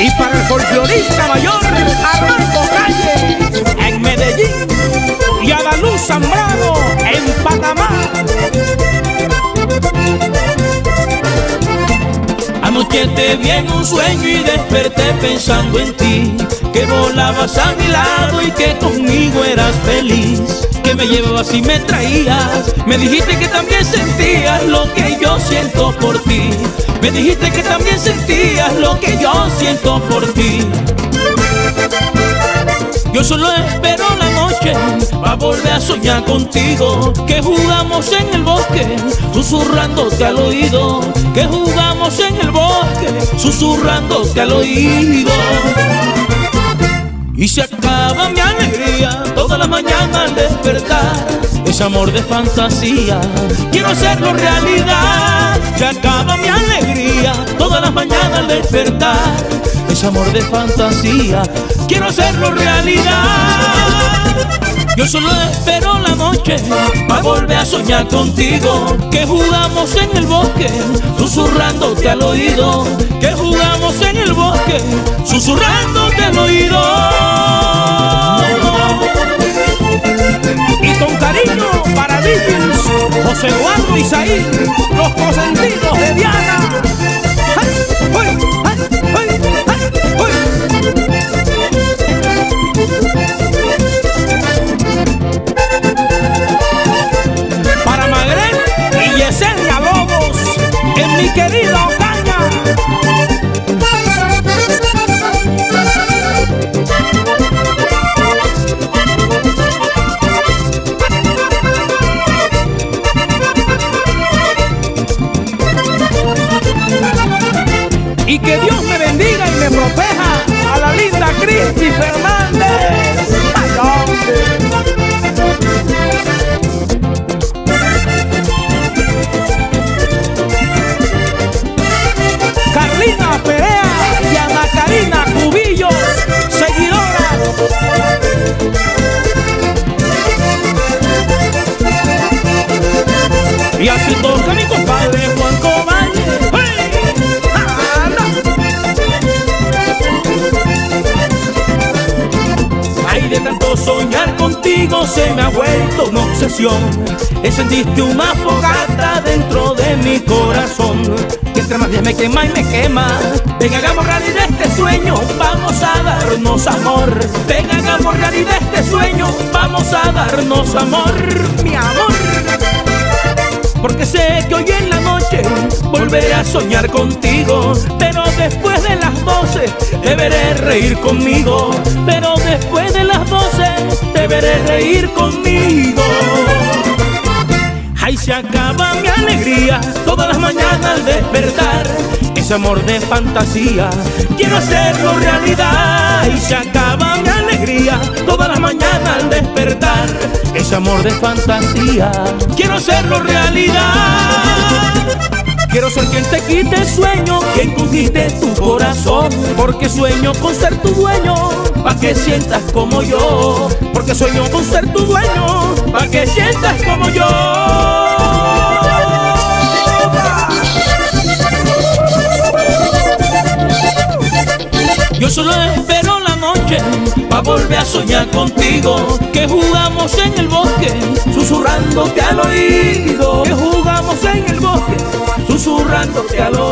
Y para el folclorista mayor Armando Calle en Medellín y a la luz Zambrano en Panamá. Anoche te vi en un sueño y desperté pensando en ti Que volabas a mi lado y que conmigo eras feliz Que me llevabas y me traías Me dijiste que también sentías lo que yo siento por ti Me dijiste que también sentías lo que yo siento por ti yo solo espero la noche para volver a soñar contigo. Que jugamos en el bosque, susurrándote al oído. Que jugamos en el bosque, susurrándote al oído. Y se acaba mi alegría toda la mañana al despertar. Ese amor de fantasía, quiero hacerlo realidad. Se acaba mi alegría toda la mañana al despertar. Ese amor de fantasía, quiero hacerlo realidad. Yo solo espero la noche para volver a soñar contigo. Que jugamos en el bosque, susurrándote al oído. En el bosque, susurrándote al oído. Y con cariño para Divis, José Eduardo Isaí, los consentidos de Diana. Que Dios me bendiga y me proteja a la linda Cristi Fernández. Carlina Perea y Ana Karina Cubillo, seguidoras. Y así toca mi compadre Juan contigo se me ha vuelto una obsesión. Encendiste una fogata dentro de mi corazón. Que entre más días me quema y me quema. Ven, hagamos realidad este sueño, vamos a darnos amor. Ven, hagamos realidad este sueño, vamos a darnos amor, mi amor. Porque sé que hoy en la noche volveré a soñar contigo. Pero después de las doce deberé reír conmigo. Pero después de las doce deberé reír conmigo. Ay, se acaba mi alegría todas las mañanas al despertar. Ese amor de fantasía, quiero hacerlo realidad. Y se acaba mi alegría todas las mañanas al despertar. Ese amor de fantasía, quiero hacerlo realidad. Quiero ser quien te quite el sueño, quien conquiste tu corazón. Porque sueño con ser tu dueño, pa' que sientas como yo. Porque sueño con ser tu dueño, pa' que sientas como yo. Yo solo espero la noche pa' volver a soñar contigo. Que jugamos en el bosque, susurrándote al oído. Que jugamos en el bosque, susurrándote al oído.